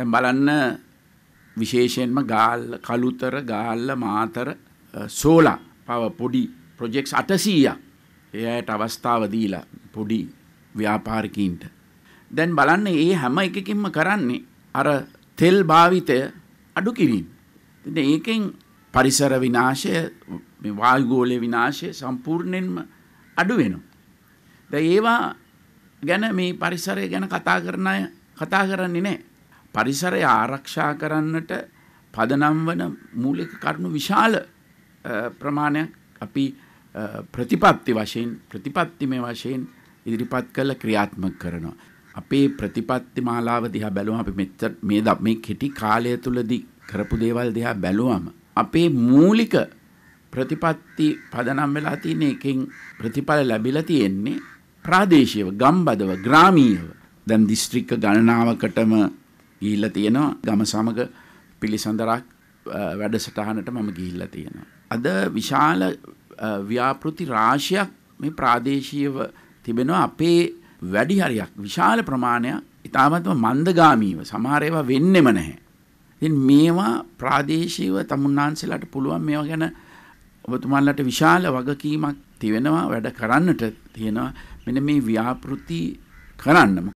දැන් බලන්න විශේෂයෙන්ම ගාල්ල කළුතර ගාල්ල මාතර සෝලා පව පොඩි ප්‍රොජෙක්ස් අටසීයක් එයට අවස්ථාව දීලා පොඩි ව්‍යාපාරිකීන්ට. දැන් බලන්න ඒ හැම එකකින්ම කරන්නේ අර තෙල් භාවිතය අඩු කිරීම. ඒකෙන් පරිසර විනාශය වායුගෝලය විනාශය සම්පූර්ණයෙන්ම අඩු වෙනවා. ද ඒවා ගැන මේ පරිසරය ගැන කතා කරන අය කතා කරන්නේ නෑ. පරිසරය ආරක්ෂා කරන්නට පදනම් වන මූලික කරුණු විශාල ප්‍රමාණයක් අපි ප්‍රතිපත්ති වශයෙන් ප්‍රතිපත්තිමය වශයෙන් ඉදිරිපත් කළ ක්‍රියාත්මක කරනවා. අපේ ප්‍රතිපත්ති මාලාව දිහා බැලුවම අපි මෙච්චර මේ මේ කෙටි කාලය තුලදී කරපු දේවල් දිහා බැලුවම අපේ මූලික ප්‍රතිපත්ති පදනම් වෙලා තියෙන එකෙන් ප්‍රතිඵල ලැබිලා තියෙන්නේ ප්‍රාදේශීයව ගම්බදව ග්‍රාමීයව දැන් දිස්ත්‍රික්ක ගණනාවකටම ගිහිල්ලා තියෙනවා ගම සමග පිළිසඳරක් වැඩසටහනට මම ගිහිල්ලා තියෙනවා අද විශාල ව්‍යාපෘති රාශියක් මේ ප්‍රාදේශීයව තිබෙනවා අපේ වැඩි හරියක් විශාල ප්‍රමාණයක් ඉතාමත්ම මන්දගාමීව සමහර ඒවා වෙන්නෙම නැහැ. ඉතින් මේවා ප්‍රාදේශීයව තමුන්නාන්සලාට පුළුවන් මේවා ගැන ඔබතුමාලට විශාල වගකීමක් තිවෙනවා වැඩ කරන්නට තියෙනවා මෙන්න මේ ව්‍යාපෘති කරන්න.